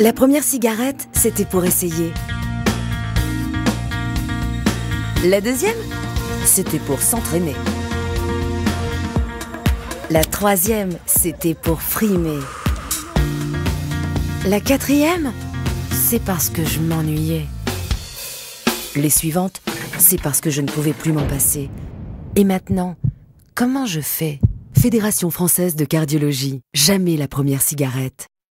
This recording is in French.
La première cigarette, c'était pour essayer. La deuxième, c'était pour s'entraîner. La troisième, c'était pour frimer. La quatrième, c'est parce que je m'ennuyais. Les suivantes, c'est parce que je ne pouvais plus m'en passer. Et maintenant, comment je fais? Fédération française de cardiologie, jamais la première cigarette.